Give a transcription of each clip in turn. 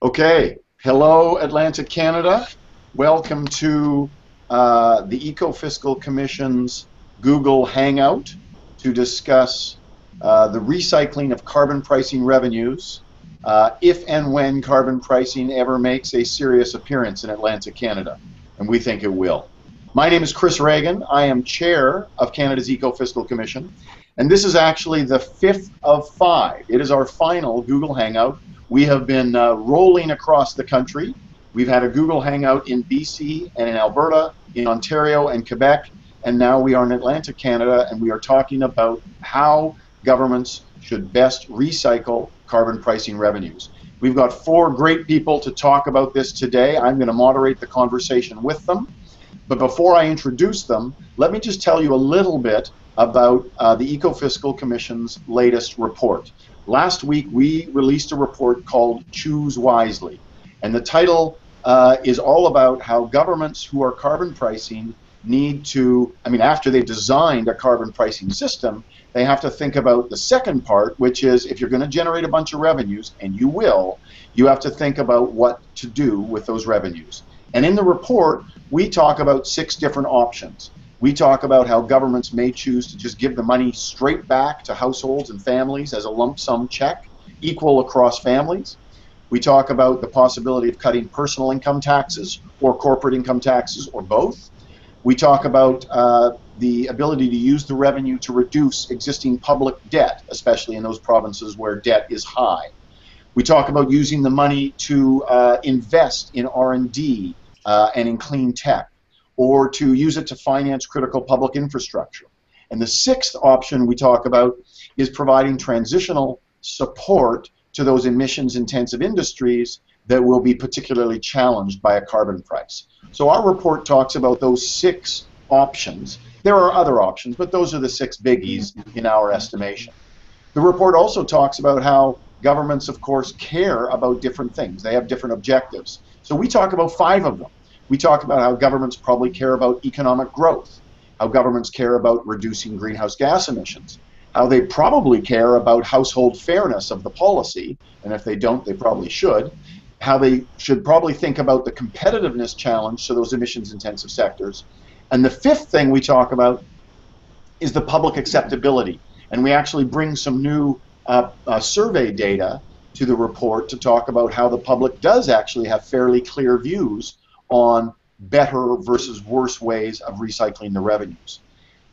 Okay, hello Atlantic Canada. Welcome to uh, the Ecofiscal Commission's Google Hangout to discuss uh, the recycling of carbon pricing revenues uh, if and when carbon pricing ever makes a serious appearance in Atlantic Canada, and we think it will. My name is Chris Ragan. I am chair of Canada's Ecofiscal Commission, and this is actually the fifth of five. It is our final Google Hangout we have been uh, rolling across the country. We've had a Google Hangout in BC and in Alberta, in Ontario and Quebec, and now we are in Atlanta, Canada, and we are talking about how governments should best recycle carbon pricing revenues. We've got four great people to talk about this today. I'm going to moderate the conversation with them. But before I introduce them, let me just tell you a little bit about uh, the Ecofiscal Commission's latest report. Last week we released a report called Choose Wisely, and the title uh, is all about how governments who are carbon pricing need to, I mean, after they've designed a carbon pricing system, they have to think about the second part, which is if you're going to generate a bunch of revenues, and you will, you have to think about what to do with those revenues. And in the report, we talk about six different options. We talk about how governments may choose to just give the money straight back to households and families as a lump sum check, equal across families. We talk about the possibility of cutting personal income taxes or corporate income taxes or both. We talk about uh, the ability to use the revenue to reduce existing public debt, especially in those provinces where debt is high. We talk about using the money to uh, invest in R&D uh, and in clean tech or to use it to finance critical public infrastructure. And the sixth option we talk about is providing transitional support to those emissions intensive industries that will be particularly challenged by a carbon price. So our report talks about those six options. There are other options, but those are the six biggies in our estimation. The report also talks about how governments, of course, care about different things. They have different objectives. So we talk about five of them. We talk about how governments probably care about economic growth, how governments care about reducing greenhouse gas emissions, how they probably care about household fairness of the policy, and if they don't, they probably should, how they should probably think about the competitiveness challenge to those emissions intensive sectors. And the fifth thing we talk about is the public acceptability. And we actually bring some new uh, uh, survey data to the report to talk about how the public does actually have fairly clear views on better versus worse ways of recycling the revenues.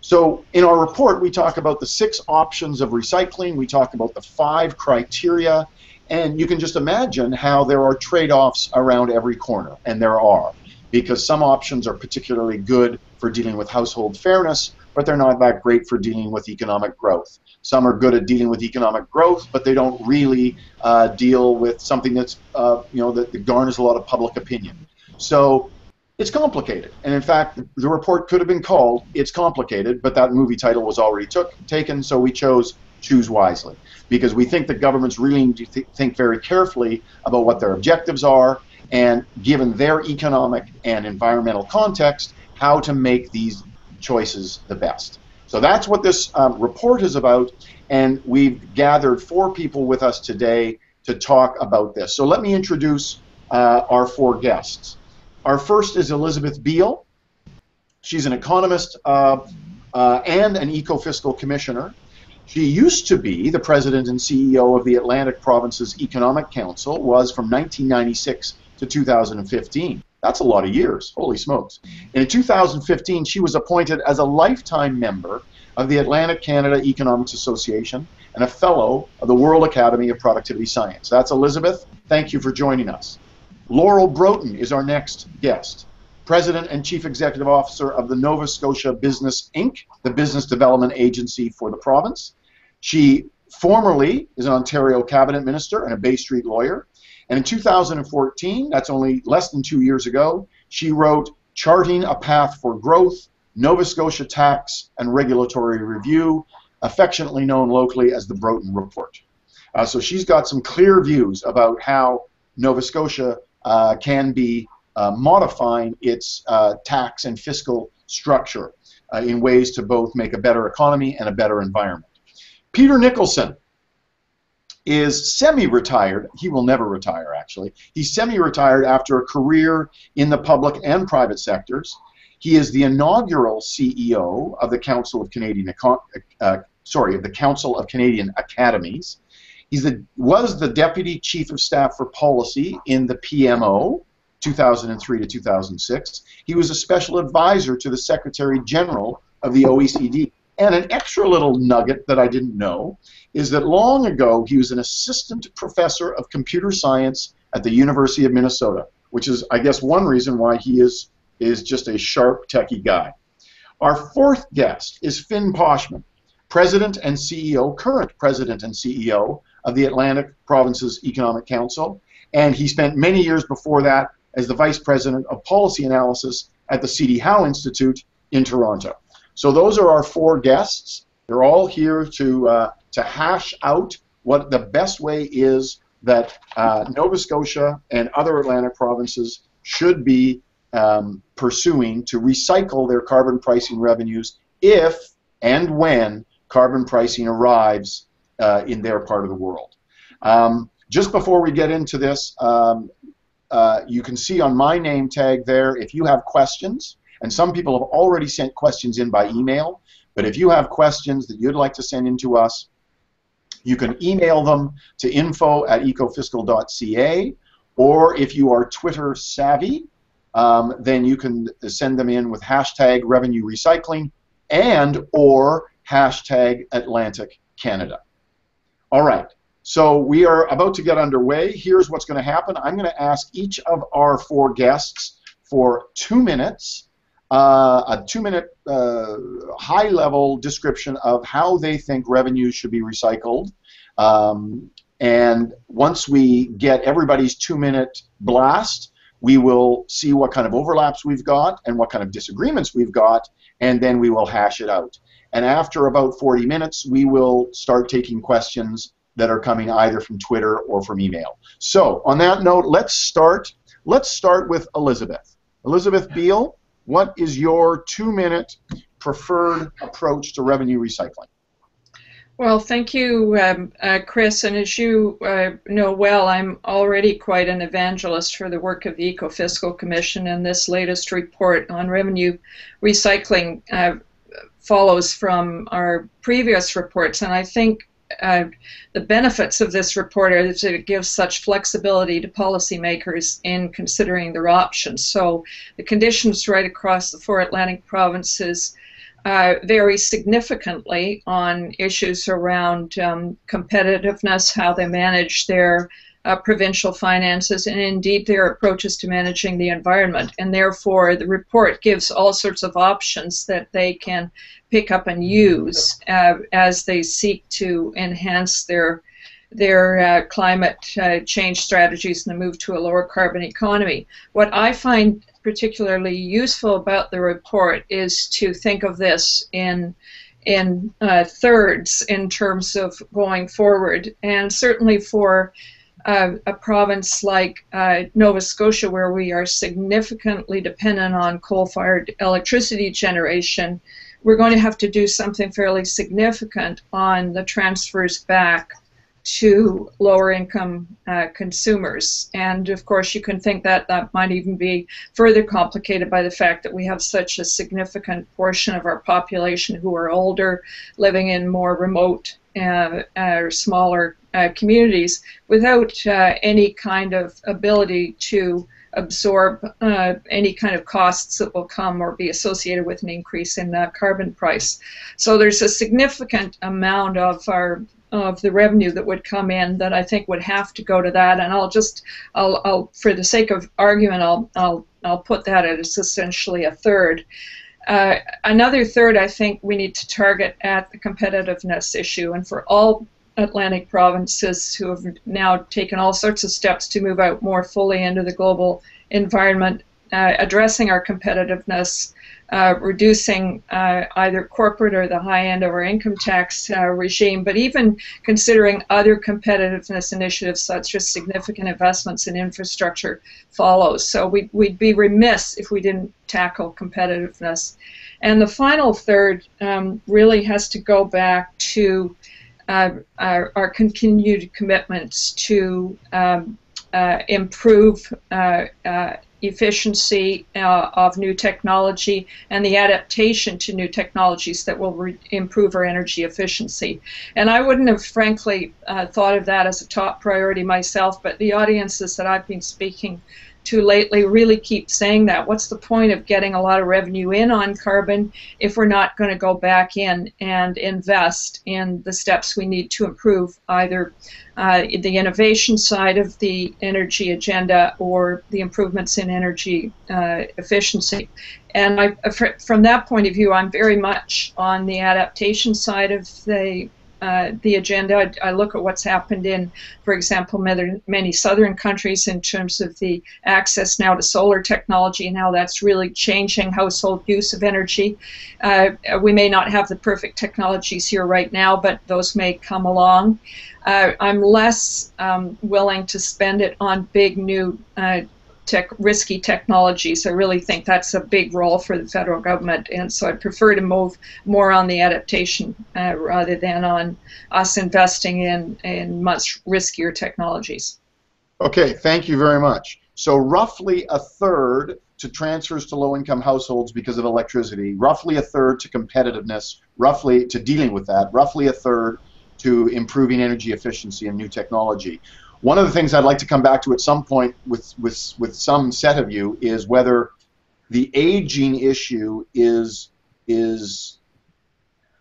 So in our report, we talk about the six options of recycling. We talk about the five criteria. And you can just imagine how there are trade-offs around every corner, and there are, because some options are particularly good for dealing with household fairness, but they're not that great for dealing with economic growth. Some are good at dealing with economic growth, but they don't really uh, deal with something that's, uh, you know, that garners a lot of public opinion. So it's complicated. And in fact, the report could have been called It's Complicated, but that movie title was already took, taken, so we chose Choose Wisely. Because we think that governments really need to th think very carefully about what their objectives are, and given their economic and environmental context, how to make these choices the best. So that's what this um, report is about, and we've gathered four people with us today to talk about this. So let me introduce uh, our four guests. Our first is Elizabeth Beale. She's an economist uh, uh, and an eco-fiscal commissioner. She used to be the president and CEO of the Atlantic Province's Economic Council, was from 1996 to 2015. That's a lot of years. Holy smokes. And in 2015, she was appointed as a lifetime member of the Atlantic Canada Economics Association and a fellow of the World Academy of Productivity Science. That's Elizabeth. Thank you for joining us. Laurel Broten is our next guest. President and Chief Executive Officer of the Nova Scotia Business Inc., the business development agency for the province. She formerly is an Ontario cabinet minister and a Bay Street lawyer. And in 2014, that's only less than two years ago, she wrote Charting a Path for Growth, Nova Scotia Tax and Regulatory Review, affectionately known locally as the Broten Report. Uh, so she's got some clear views about how Nova Scotia uh, can be uh, modifying its uh, tax and fiscal structure in ways to both make a better economy and a better environment. Peter Nicholson. is semi-retired. He will never retire, actually. He's semi-retired after a career in the public and private sectors. He is the inaugural CEO of the Council of Canadian, uh, sorry, of the Council of Canadian Academies. He was the Deputy Chief of Staff for Policy in the PMO, 2003 to 2006. He was a special advisor to the Secretary General of the OECD. And an extra little nugget that I didn't know is that long ago he was an assistant professor of computer science at the University of Minnesota, which is, I guess, one reason why he is, is just a sharp, techie guy. Our fourth guest is Finn Poschmann, president and CEO, current president and CEO of the Atlantic Provinces Economic Council, and he spent many years before that as the vice president of policy analysis at the C.D. Howe Institute in Toronto. So those are our four guests. They're all here to uh, to hash out what the best way is that uh, Nova Scotia and other Atlantic provinces should be um, pursuing to recycle their carbon pricing revenues if and when carbon pricing arrives uh, in their part of the world. Um, just before we get into this, um, uh, you can see on my name tag there if you have questions. And some people have already sent questions in by email. But if you have questions that you'd like to send in to us, you can email them to info at ecofiscal.ca. Or if you are Twitter savvy, um, then you can send them in with hashtag revenue recycling and or hashtag Atlantic Canada. All right, so we are about to get underway. Here's what's going to happen. I'm going to ask each of our four guests for two minutes uh, a two-minute uh, high-level description of how they think revenues should be recycled. Um, and once we get everybody's two-minute blast, we will see what kind of overlaps we've got and what kind of disagreements we've got, and then we will hash it out. And after about 40 minutes, we will start taking questions that are coming either from Twitter or from email. So on that note, let's start. Let's start with Elizabeth. Elizabeth Beale, what is your two-minute preferred approach to revenue recycling? Well, thank you, um, uh, Chris. And as you uh, know well, I'm already quite an evangelist for the work of the Ecofiscal Commission, and this latest report on revenue recycling uh, follows from our previous reports. And I think uh, the benefits of this report are that it gives such flexibility to policymakers in considering their options. So the conditions right across the four Atlantic provinces uh, vary significantly on issues around um, competitiveness, how they manage their uh, provincial finances, and indeed their approaches to managing the environment. And therefore, the report gives all sorts of options that they can pick up and use uh, as they seek to enhance their their uh, climate uh, change strategies and the move to a lower carbon economy. What I find particularly useful about the report is to think of this in in uh, thirds in terms of going forward, and certainly for uh, a province like uh, Nova Scotia, where we are significantly dependent on coal fired electricity generation, we're going to have to do something fairly significant on the transfers back to lower income uh, consumers. And of course, you can think that that might even be further complicated by the fact that we have such a significant portion of our population who are older, living in more remote uh, or smaller uh, communities without uh, any kind of ability to absorb uh, any kind of costs that will come or be associated with an increase in the carbon price. So there's a significant amount of our of the revenue that would come in that I think would have to go to that. And I'll just, I'll, I'll for the sake of argument, I'll, I'll, I'll put that as essentially a third. Uh, another third, I think we need to target at the competitiveness issue, and for all Atlantic provinces who have now taken all sorts of steps to move out more fully into the global environment, uh, addressing our competitiveness uh, reducing uh, either corporate or the high end of our income tax uh, regime, but even considering other competitiveness initiatives such as significant investments in infrastructure follows. So we'd, we'd be remiss if we didn't tackle competitiveness. And the final third um, really has to go back to uh, our, our, continued commitments to um, uh, improve uh, uh, efficiency uh, of new technology and the adaptation to new technologies that will improve our energy efficiency. And I wouldn't have, frankly, thought of that as a top priority myself, but the audiences that I've been speaking to lately really keep saying that. What's the point of getting a lot of revenue in on carbon if we're not going to go back in and invest in the steps we need to improve either uh, the innovation side of the energy agenda or the improvements in energy uh, efficiency? And I, from that point of view, I'm very much on the adaptation side of the uh, the agenda. I, I, look at what's happened in, for example, many, many southern countries in terms of the access now to solar technology and how that's really changing household use of energy. Uh, we may not have the perfect technologies here right now, but those may come along. Uh, I'm less um, willing to spend it on big new uh, tech, risky technologies. I really think that's a big role for the federal government, and so I prefer to move more on the adaptation uh, rather than on us investing in, in much riskier technologies. Okay, thank you very much. So roughly a third to transfers to low-income households because of electricity, roughly a third to competitiveness, roughly to dealing with that, roughly a third to improving energy efficiency and new technology. One of the things I'd like to come back to at some point with, with, with some set of you is whether the aging issue is, is,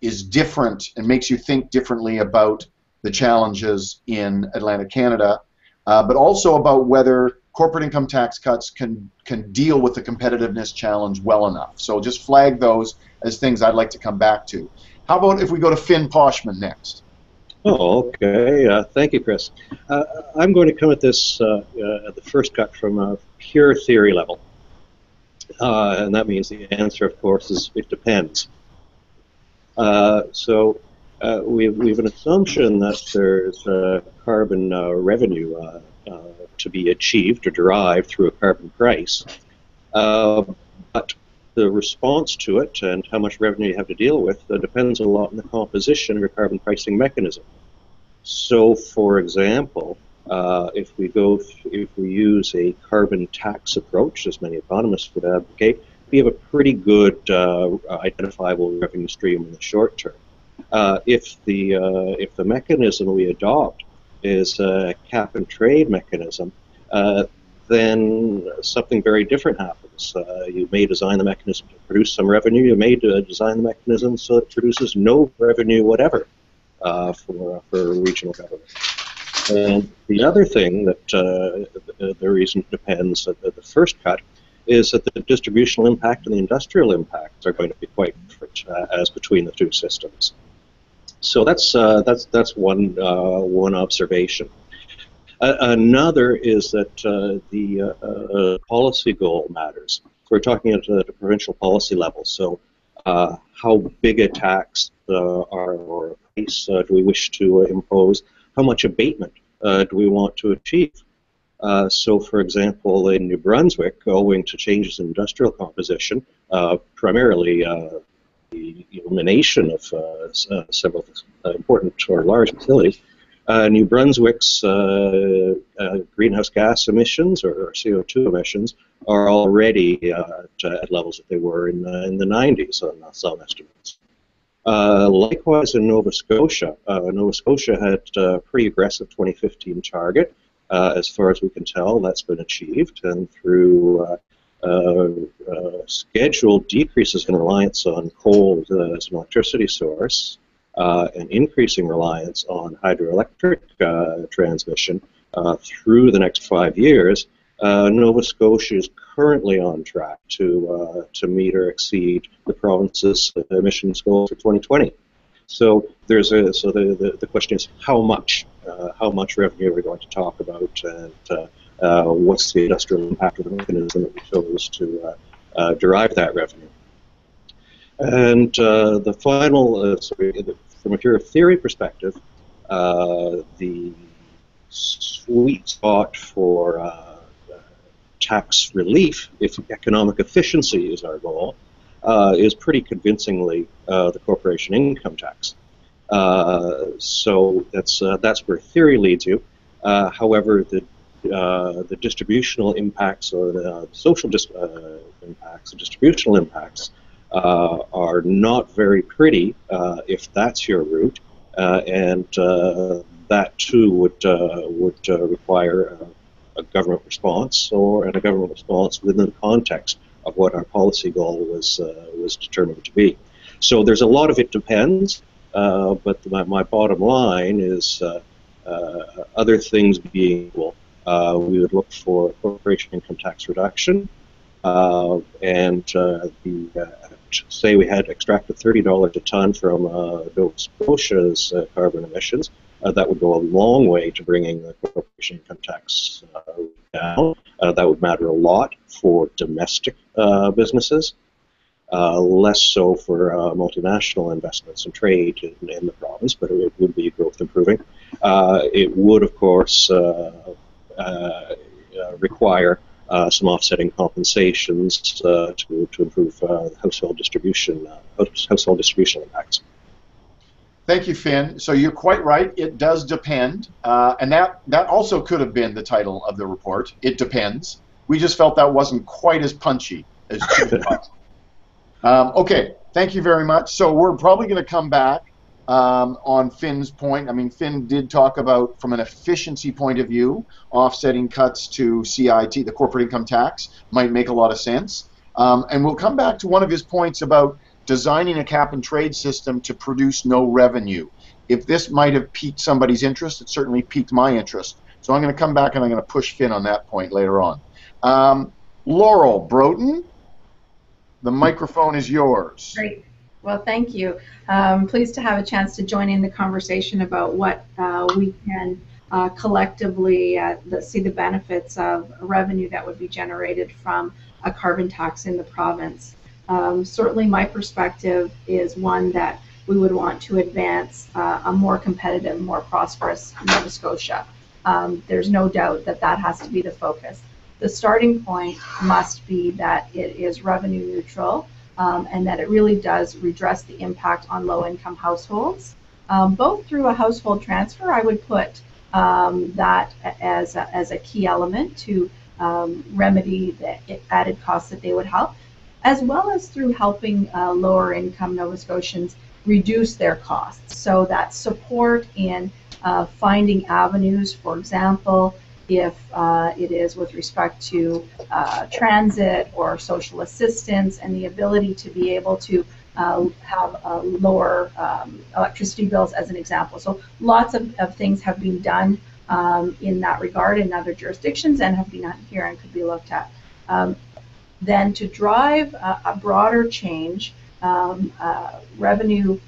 is different and makes you think differently about the challenges in Atlantic Canada, uh, but also about whether corporate income tax cuts can, can deal with the competitiveness challenge well enough. So just flag those as things I'd like to come back to. How about if we go to Finn Poschmann next? Oh, okay. Uh, thank you, Chris. Uh, I'm going to come at this uh, uh at the first cut from a pure theory level. Uh, and that means the answer, of course, is it depends. Uh, so we, we have an assumption that there's carbon revenue to be achieved or derived through a carbon price. but the response to it and how much revenue you have to deal with uh, depends a lot on the composition of your carbon pricing mechanism. So, for example, uh, if we go, if we use a carbon tax approach, as many economists would advocate, we have a pretty good uh, identifiable revenue stream in the short term. Uh, if the uh, if the mechanism we adopt is a cap and trade mechanism, uh, then something very different happens. Uh, you may design the mechanism to produce some revenue. You may design the mechanism so it produces no revenue whatever uh, for, for regional government. And the other thing that uh, the, the, reason depends at the, the first cut is that the distributional impact and the industrial impacts are going to be quite different uh, as between the two systems. So that's uh, that's that's one uh, one observation. Uh, another is that uh, the uh, uh, policy goal matters. We're talking at the provincial policy level. So, uh, how big a tax are, or price do we wish to impose? How much abatement do we want to achieve? so, for example, in New Brunswick, owing to changes in industrial composition, primarily the elimination of several important or large facilities, uh, New Brunswick's uh, uh, greenhouse gas emissions or, CO2 emissions are already uh, at, at, levels that they were in, in the 90s on some estimates. Uh, likewise, in Nova Scotia, uh, Nova Scotia had a pretty aggressive 2015 target. as far as we can tell, that's been achieved, and through scheduled decreases in reliance on coal as an electricity source, uh, an increasing reliance on hydroelectric uh, transmission uh, through the next five years, uh, Nova Scotia is currently on track to uh, to meet or exceed the province's emissions goal for 2020. So there's a so the, the, the question is how much uh, how much revenue are we going to talk about and what's the industrial impact of the mechanism that we chose to derive that revenue. And uh, the final, uh, sorry, from a pure theory perspective, uh, the sweet spot for uh, tax relief, if economic efficiency is our goal, uh, is pretty convincingly uh, the corporation income tax. Uh, so that's uh, that's where theory leads you. Uh, however, the uh, the distributional impacts or the social dis- uh, impacts, the distributional impacts, uh, are not very pretty if that's your route, and that too would would require a government response or and a government response within the context of what our policy goal was was determined to be. So there's a lot of it depends. Uh, but my, my, bottom line is uh, uh, other things being equal, uh, we would look for corporation income tax reduction. Uh, and the, say we had extracted $30 a ton from Nova Scotia's carbon emissions, that would go a long way to bringing the corporation income tax down. that would matter a lot for domestic businesses uh, less so for uh, multinational investments and trade in, in, the province, but it would be growth improving. Uh, it would, of course, uh, uh, require some offsetting compensations to, to improve household distribution household distribution impacts. Thank you, Finn. So you're quite right. It does depend, uh, and that that also could have been the title of the report. It depends. We just felt that wasn't quite as punchy as Um, okay, thank you very much. So we're probably going to come back um, on Finn's point. I mean, Finn did talk about, from an efficiency point of view, offsetting cuts to CIT, the corporate income tax, might make a lot of sense. Um, and we'll come back to one of his points about designing a cap and trade system to produce no revenue. If this might have piqued somebody's interest, it certainly piqued my interest. So I'm going to come back and I'm going to push Finn on that point later on. Um, Laurel Broten, the microphone is yours. Great. Well, thank you. Um, pleased to have a chance to join in the conversation about what uh, we can uh, collectively uh, see the benefits of revenue that would be generated from a carbon tax in the province. Um, certainly, my perspective is one that we would want to advance uh, a more competitive, more prosperous Nova Scotia. Um, there's no doubt that that has to be the focus the starting point must be that it is revenue neutral um, and that it really does redress the impact on low income households. Um, both through a household transfer, I would put um, that as a, as a key element to um, remedy the added costs that they would help, as well as through helping uh, lower income Nova Scotians reduce their costs. So that support in uh, finding avenues, for example, if uh, it is with respect to uh, transit or social assistance and the ability to be able to uh, have lower um, electricity bills as an example. So lots of, of things have been done um, in that regard in other jurisdictions and have been done here and could be looked at. Um, then to drive a, a broader change, um, uh, revenue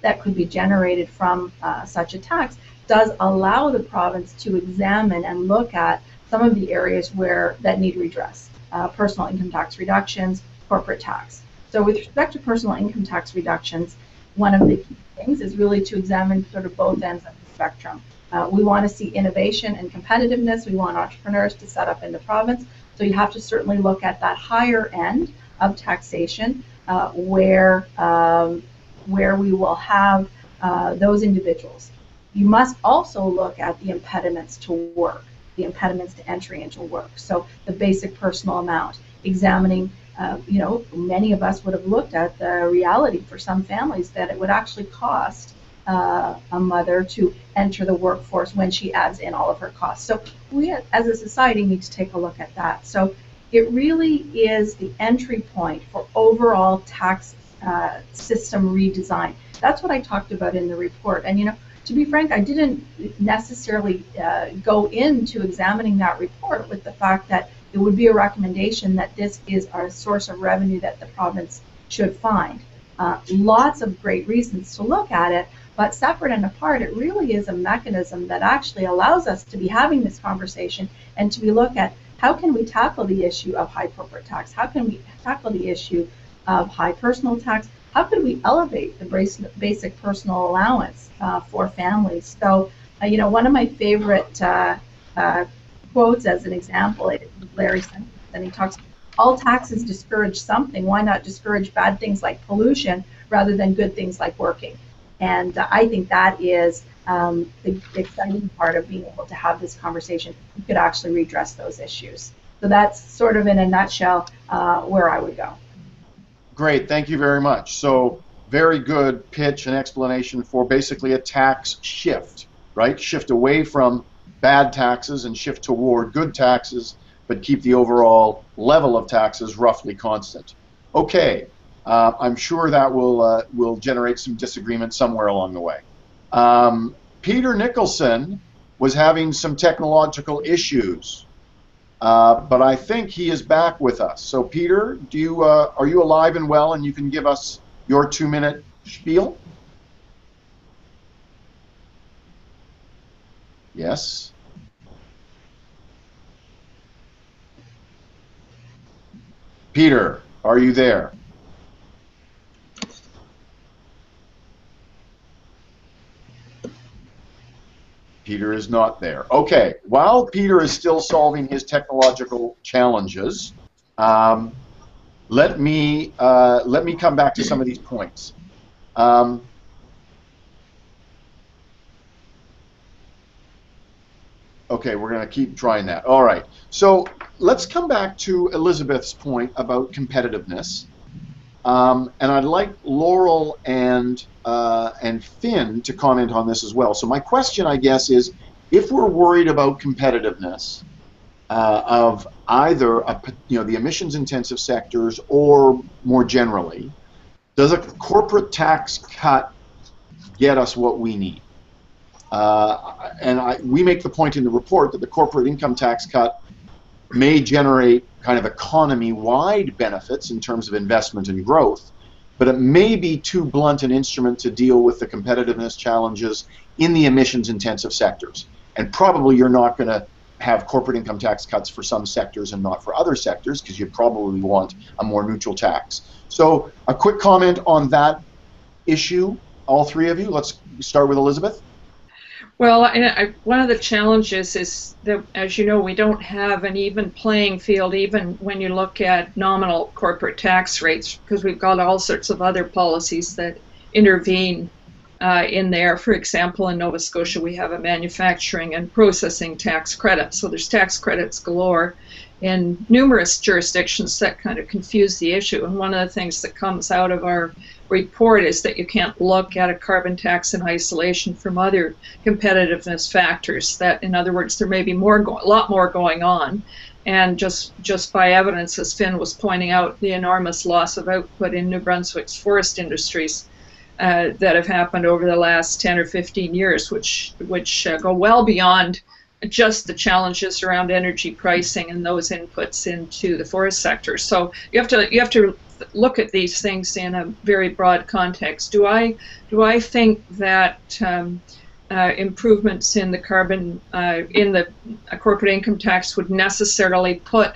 that could be generated from uh, such a tax does allow the province to examine and look at some of the areas where that need redress. Uh, personal income tax reductions, corporate tax. So with respect to personal income tax reductions, one of the key things is really to examine sort of both ends of the spectrum. Uh, we want to see innovation and competitiveness. We want entrepreneurs to set up in the province. So you have to certainly look at that higher end of taxation uh, where, um, where we will have uh, those individuals you must also look at the impediments to work, the impediments to entry into work. So the basic personal amount, examining, uh, you know, many of us would have looked at the reality for some families that it would actually cost uh, a mother to enter the workforce when she adds in all of her costs. So we, as a society, need to take a look at that. So it really is the entry point for overall tax uh, system redesign. That's what I talked about in the report. And you know, to be frank, I didn't necessarily uh, go into examining that report with the fact that it would be a recommendation that this is a source of revenue that the province should find. Uh, lots of great reasons to look at it, but separate and apart, it really is a mechanism that actually allows us to be having this conversation and to be look at how can we tackle the issue of high corporate tax? How can we tackle the issue of high personal tax? how could we elevate the basic personal allowance uh, for families? So, uh, you know, one of my favorite uh, uh quotes as an example, Larry and he talks, all taxes discourage something. Why not discourage bad things like pollution rather than good things like working? And uh, I think that is um, the exciting part of being able to have this conversation. You could actually redress those issues. So that's sort of in a nutshell uh, where I would go. Great, thank you very much. So very good pitch and explanation for basically a tax shift, right? Shift away from bad taxes and shift toward good taxes, but keep the overall level of taxes roughly constant. Okay, uh, I'm sure that will uh, will generate some disagreement somewhere along the way. Um, Peter Nicholson was having some technological issues, uh, but I think he is back with us. So, Peter, do you uh, are you alive and well, and you can give us your two-minute spiel? Yes. Peter, are you there? Peter is not there. Okay, while Peter is still solving his technological challenges, um, let me uh, let me come back to some of these points. Um, okay, we're going to keep trying that. All right. So let's come back to Elizabeth's point about competitiveness. Um, and I'd like Laurel and uh, and Finn to comment on this as well. So my question, I guess, is if we're worried about competitiveness uh, of either a, you know the emissions-intensive sectors or more generally, does a corporate tax cut get us what we need? Uh, and I, we make the point in the report that the corporate income tax cut may generate kind of economy-wide benefits in terms of investment and growth, but it may be too blunt an instrument to deal with the competitiveness challenges in the emissions-intensive sectors. And probably you're not going to have corporate income tax cuts for some sectors and not for other sectors because you probably want a more neutral tax. So a quick comment on that issue, all three of you. Let's start with Elizabeth. Well, I, I, one of the challenges is that, as you know, we don't have an even playing field, even when you look at nominal corporate tax rates, because we've got all sorts of other policies that intervene uh, in there. For example, in Nova Scotia, we have a manufacturing and processing tax credit, so there's tax credits galore in numerous jurisdictions that kind of confuse the issue. And one of the things that comes out of our report is that you can't look at a carbon tax in isolation from other competitiveness factors. That, in other words, there may be more, a lot more going on. And just just by evidence, as Finn was pointing out, the enormous loss of output in New Brunswick's forest industries uh, that have happened over the last 10 or 15 years, which which uh, go well beyond just the challenges around energy pricing and those inputs into the forest sector. So you have to you have to look at these things in a very broad context. Do I do I think that um, uh, improvements in the carbon uh, in the corporate income tax would necessarily put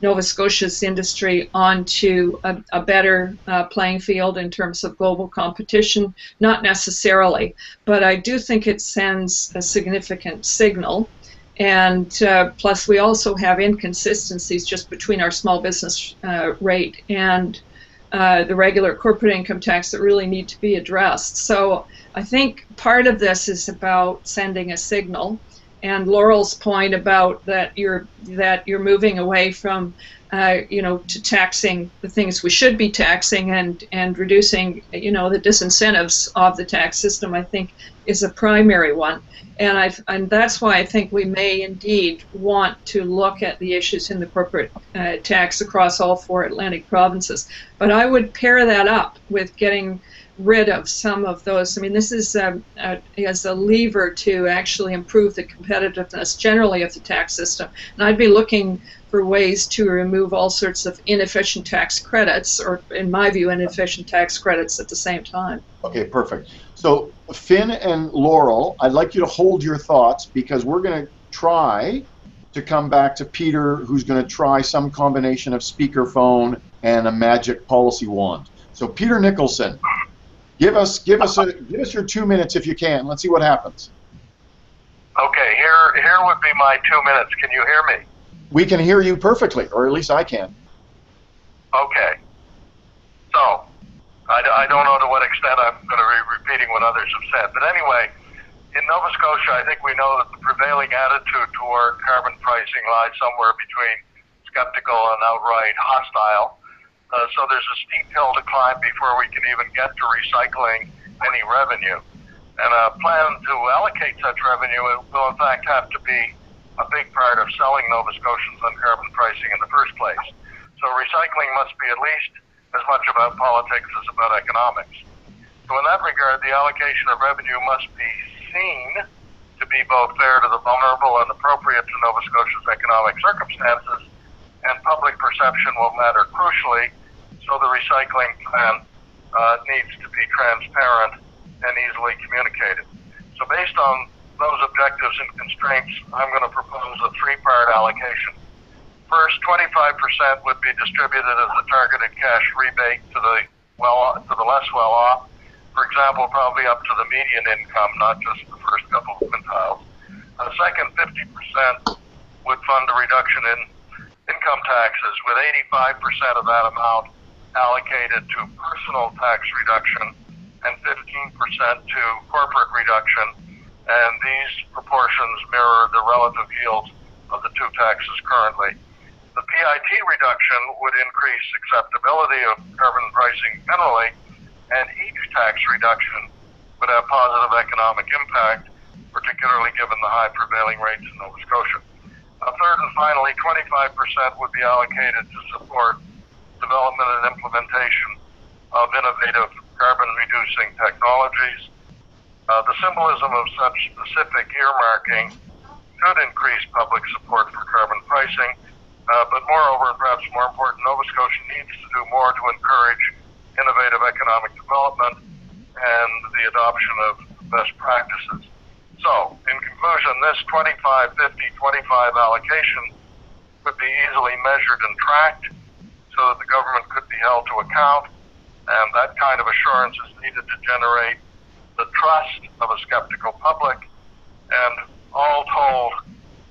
Nova Scotia's industry onto a, a better uh, playing field in terms of global competition? Not necessarily, but I do think it sends a significant signal and uh, plus, we also have inconsistencies just between our small business uh, rate and uh, the regular corporate income tax that really need to be addressed. So I think part of this is about sending a signal. And Laurel's point about that you're that you're moving away from uh, you know, to taxing the things we should be taxing and, and reducing, you know, the disincentives of the tax system, I think, is a primary one. And, i and that's why I think we may indeed want to look at the issues in the corporate uh, tax across all four Atlantic provinces. But I would pair that up with getting rid of some of those. I mean, this is um, a, as a lever to actually improve the competitiveness generally of the tax system. And I'd be looking for ways to remove all sorts of inefficient tax credits, or in my view, inefficient tax credits at the same time. Okay, perfect. So Finn and Laurel, I'd like you to hold your thoughts because we're going to try to come back to Peter, who's going to try some combination of speakerphone and a magic policy wand. So Peter Nicholson, give us give us a give us your two minutes if you can. Let's see what happens. Okay, here here would be my two minutes. Can you hear me? We can hear you perfectly, or at least I can. Okay. So, I, I don't know to what extent I'm going to be repeating what others have said. But anyway, in Nova Scotia, I think we know that the prevailing attitude toward carbon pricing lies somewhere between skeptical and outright hostile. Uh, so there's a steep hill to climb before we can even get to recycling any revenue. And a plan to allocate such revenue will, in fact, have to be a big part of selling Nova Scotians on carbon pricing in the first place. So recycling must be at least as much about politics as about economics. So in that regard, the allocation of revenue must be seen to be both fair to the vulnerable and appropriate to Nova Scotia's economic circumstances, and public perception will matter crucially, so the recycling plan uh, needs to be transparent and easily communicated. So based on those objectives and constraints, I'm going to propose a three-part allocation. First, 25% would be distributed as a targeted cash rebate to the well to the less well-off. For example, probably up to the median income, not just the first couple of quintiles. A second 50% would fund a reduction in income taxes, with 85% of that amount allocated to personal tax reduction and 15% to corporate reduction. And these proportions mirror the relative yields of the two taxes currently. The PIT reduction would increase acceptability of carbon pricing generally, and each tax reduction would have positive economic impact, particularly given the high prevailing rates in Nova Scotia. A third and finally, 25% would be allocated to support development and implementation of innovative carbon reducing technologies. Uh, the symbolism of such specific earmarking could increase public support for carbon pricing, uh, but moreover, and perhaps more important, Nova Scotia needs to do more to encourage innovative economic development and the adoption of best practices. So, in conclusion, this 25 50 25 allocation could be easily measured and tracked so that the government could be held to account, and that kind of assurance is needed to generate the trust of a skeptical public, and all told,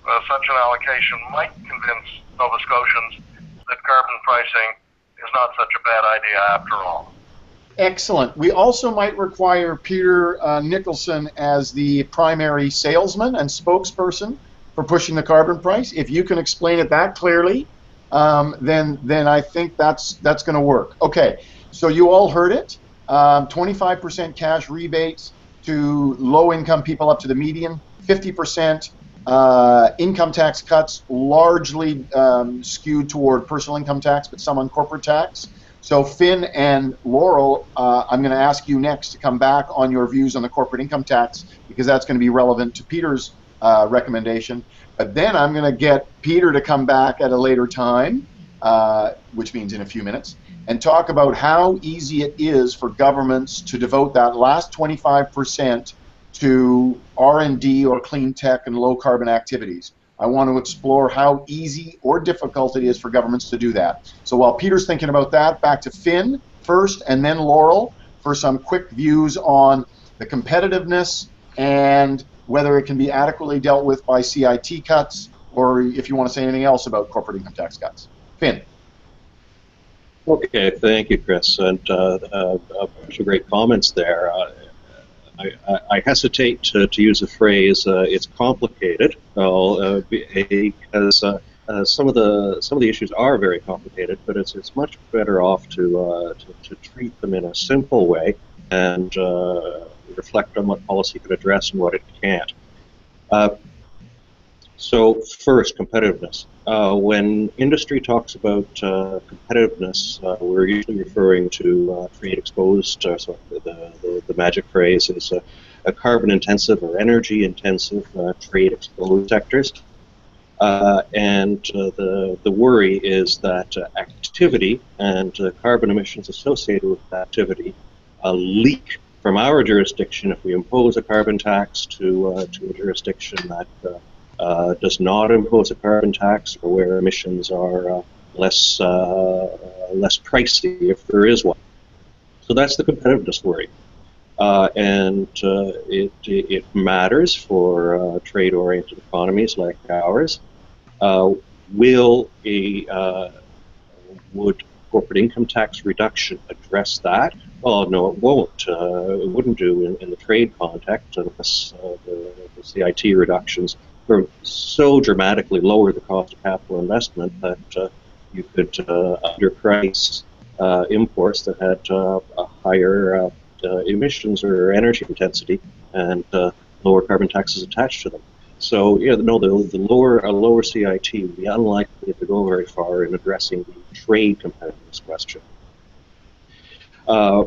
uh, such an allocation might convince Nova Scotians that carbon pricing is not such a bad idea after all. Excellent. We also might require Peter uh, Nicholson as the primary salesman and spokesperson for pushing the carbon price. If you can explain it that clearly, um, then then I think that's that's going to work. Okay, so you all heard it. Um, 25% cash rebates to low-income people up to the median. 50% uh, income tax cuts, largely um, skewed toward personal income tax, but some on corporate tax. So Finn and Laurel, uh, I'm going to ask you next to come back on your views on the corporate income tax because that's going to be relevant to Peter's uh, recommendation. But then I'm going to get Peter to come back at a later time, uh, which means in a few minutes, and talk about how easy it is for governments to devote that last 25% to R&D or clean tech and low carbon activities. I want to explore how easy or difficult it is for governments to do that. So while Peter's thinking about that, back to Finn first and then Laurel for some quick views on the competitiveness and whether it can be adequately dealt with by CIT cuts or if you want to say anything else about corporate income tax cuts. Finn. Okay, thank you, Chris, and uh, uh, a bunch of great comments there. Uh, I, I, hesitate to, to, use a phrase. Uh, it's complicated uh, because uh, uh, some of the some of the issues are very complicated. But it's it's much better off to uh, to, to, treat them in a simple way and uh, reflect on what policy can address and what it can't. So first, competitiveness. when industry talks about competitiveness, we're usually referring to trade exposed. so the, the, the magic phrase is a carbon intensive or energy intensive uh, trade exposed sectors. Uh, and uh, the, the worry is that uh, activity and uh, carbon emissions associated with that activity leak from our jurisdiction if we impose a carbon tax to, to a jurisdiction that does not impose a carbon tax or where emissions are less, less pricey if there is one. So that's the competitiveness worry. Uh, and uh, it, it matters for uh, trade-oriented economies like ours. Uh, will a uh, would corporate income tax reduction address that? Well, no, it won't. Uh, it wouldn't do in, in, the trade context unless uh, the, the, CIT reductions so dramatically lower the cost of capital investment that uh, you could uh, underprice uh, imports that had uh, a higher emissions or energy intensity and lower carbon taxes attached to them. So yeah, no, the, the lower a lower CIT would be unlikely to go very far in addressing the trade competitiveness question. Uh,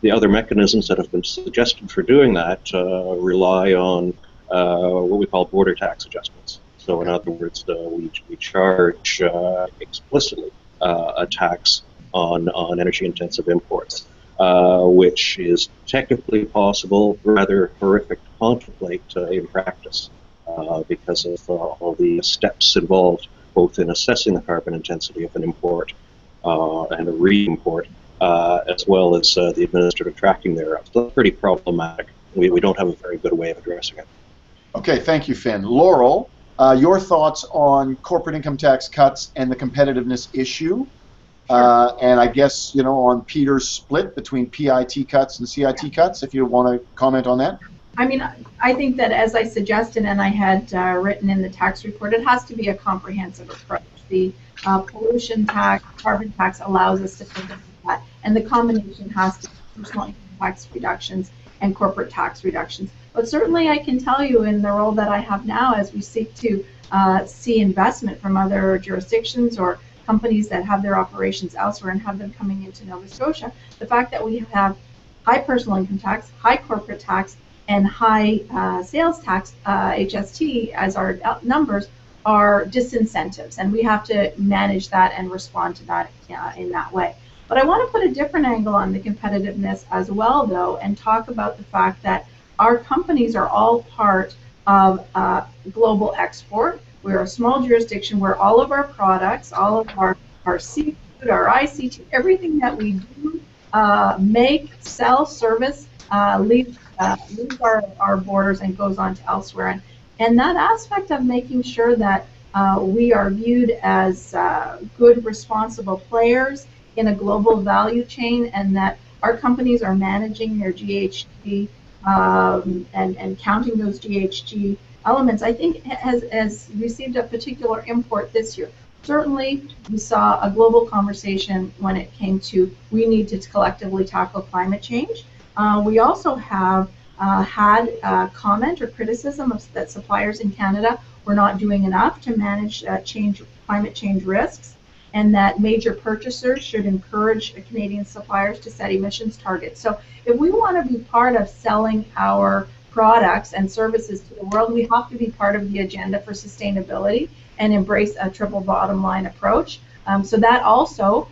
the other mechanisms that have been suggested for doing that uh, rely on what we call border tax adjustments. So in other words, uh, we, we charge uh, explicitly uh, a tax on, on energy intensive imports. Uh, which is technically possible, rather horrific to contemplate uh, in practice uh, because of uh, all the steps involved, both in assessing the carbon intensity of an import and a re-import, as well as the administrative tracking thereof. So pretty problematic. We, we don't have a very good way of addressing it. Okay, thank you, Finn. Laurel, uh, your thoughts on corporate income tax cuts and the competitiveness issue? Uh, and I guess, you know, on Peter's split between PIT cuts and CIT cuts, if you want to comment on that. I mean, I think that as I suggested and I had uh, written in the tax report, it has to be a comprehensive approach. The uh, pollution tax, carbon tax allows us to think of that, and the combination has to be personal income tax reductions and corporate tax reductions. But certainly, I can tell you in the role that I have now, as we seek to uh, see investment from other jurisdictions or companies that have their operations elsewhere and have them coming into Nova Scotia, the fact that we have high personal income tax, high corporate tax, and high uh, sales tax, uh, HST, as our numbers, are disincentives, and we have to manage that and respond to that uh, in that way. But I want to put a different angle on the competitiveness as well, though, and talk about the fact that our companies are all part of uh, global export. We're a small jurisdiction where all of our products, all of our, our seafood, our ICT, everything that we do uh, make, sell, service, uh, leaves, uh, leaves our, our borders and goes on to elsewhere. And, and that aspect of making sure that uh, we are viewed as uh, good, responsible players in a global value chain and that our companies are managing their GHG um, and, and counting those GHG elements, I think has, has received a particular import this year. Certainly, we saw a global conversation when it came to we need to collectively tackle climate change. Uh, we also have uh, had comment or criticism of, that suppliers in Canada were not doing enough to manage uh, change, climate change risks, and that major purchasers should encourage Canadian suppliers to set emissions targets. So, if we want to be part of selling our products and services to the world, we have to be part of the agenda for sustainability and embrace a triple bottom line approach. Um, so that also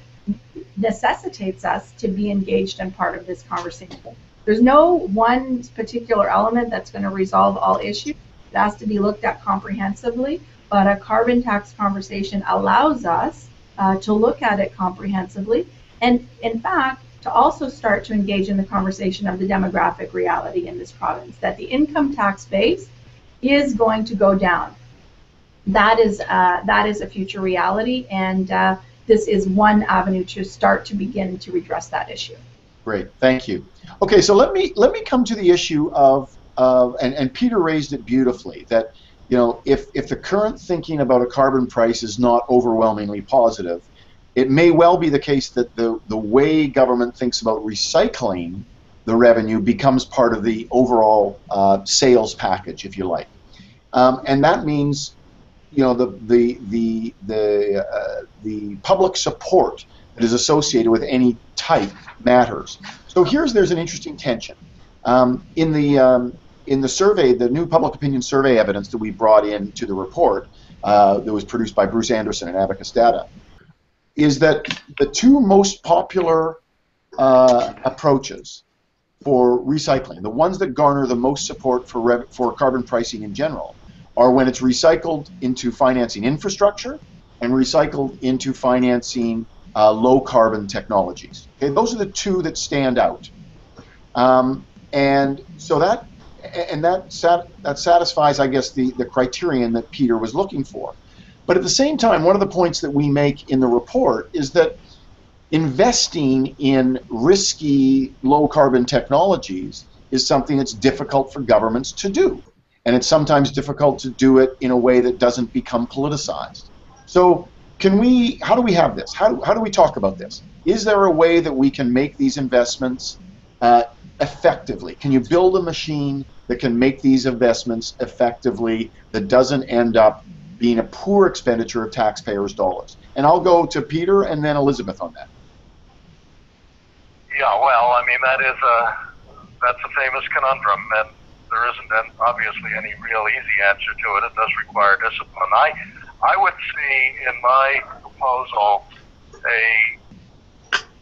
necessitates us to be engaged and part of this conversation. There's no one particular element that's going to resolve all issues. It has to be looked at comprehensively, but a carbon tax conversation allows us uh, to look at it comprehensively. And in fact, to also start to engage in the conversation of the demographic reality in this province, that the income tax base is going to go down. That is, uh, that is a future reality, and uh, this is one avenue to start to begin to redress that issue. Great, thank you. Okay, so let me let me come to the issue of, uh, and, and Peter raised it beautifully, that you know, if, if the current thinking about a carbon price is not overwhelmingly positive, it may well be the case that the, the way government thinks about recycling the revenue becomes part of the overall uh, sales package, if you like. Um, and that means, you know, the, the, the, the, uh, the public support that is associated with any type matters. So here's, there's an interesting tension. Um, in, the, um, in the survey, the new public opinion survey evidence that we brought in to the report uh, that was produced by Bruce Anderson and Abacus Data, is that the two most popular uh, approaches for recycling, the ones that garner the most support for, for carbon pricing in general, are when it's recycled into financing infrastructure and recycled into financing uh, low carbon technologies. Okay, those are the two that stand out. Um, and so that and that sat, that satisfies, I guess, the, the criterion that Peter was looking for. But at the same time, one of the points that we make in the report is that investing in risky low carbon technologies is something that's difficult for governments to do. And it's sometimes difficult to do it in a way that doesn't become politicized. So, can we, how do we have this? How, how do we talk about this? Is there a way that we can make these investments uh, effectively? Can you build a machine that can make these investments effectively that doesn't end up being a poor expenditure of taxpayers' dollars? And I'll go to Peter and then Elizabeth on that. Yeah, well, I mean that is a that's a famous conundrum, and there isn't obviously any real easy answer to it. It does require discipline. I I would see in my proposal a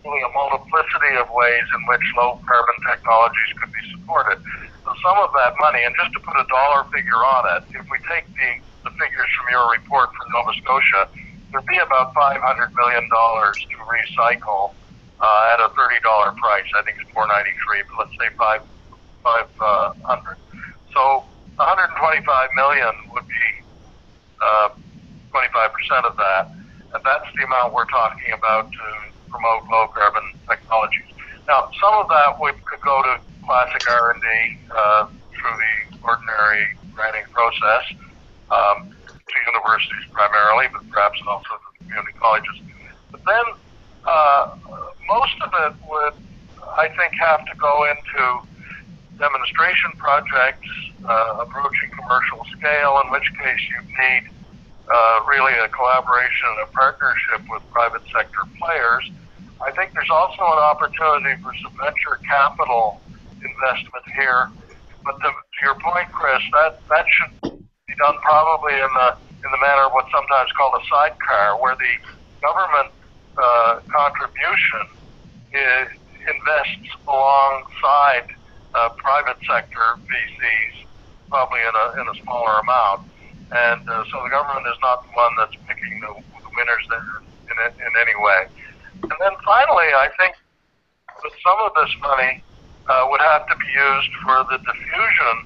a multiplicity of ways in which low carbon technologies could be supported. So some of that money, and just to put a dollar figure on it, if we take the, the figures from your report from Nova Scotia, there'd be about $500 million to recycle uh, at a $30 price. I think it's 493, but let's say 5, 500. So 125 million would be uh, 25% of that, and that's the amount we're talking about to promote low carbon technologies. Now, some of that would could go to classic R&D uh, through the ordinary granting process um, to universities primarily, but perhaps also to community colleges. But then uh, most of it would, I think, have to go into demonstration projects uh, approaching commercial scale, in which case you need uh, really a collaboration and a partnership with private sector players. I think there's also an opportunity for some venture capital investment here. But to, to your point, Chris, that, that should be done probably in the in the manner of what's sometimes called a sidecar, where the government uh, contribution is, invests alongside uh, private sector VCs, probably in a, in a smaller amount. And uh, so the government is not the one that's picking the, the winners there in, in any way. And then finally, I think that some of this money uh, would have to be used for the diffusion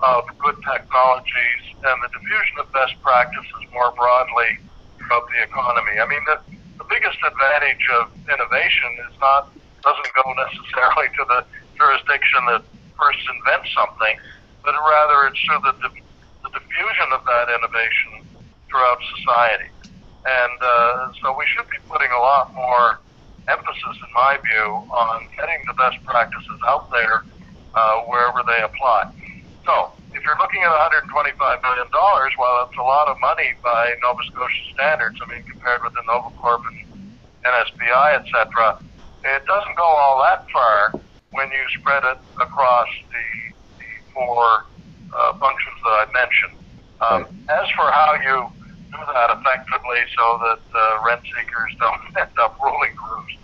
of good technologies and the diffusion of best practices more broadly throughout the economy. I mean, the, the biggest advantage of innovation is not doesn't go necessarily to the jurisdiction that first invents something, but rather it's through the, the diffusion of that innovation throughout society. And uh, so we should be putting a lot more emphasis, in my view, on getting the best practices out there uh, wherever they apply. So if you're looking at $125 million, while it's a lot of money by Nova Scotia standards, I mean, compared with the Novacorp and NSPI, et cetera, it doesn't go all that far when you spread it across the, the four uh, functions that I mentioned. Um, as for how you do that effectively so that uh, rent seekers don't end up ruling groups,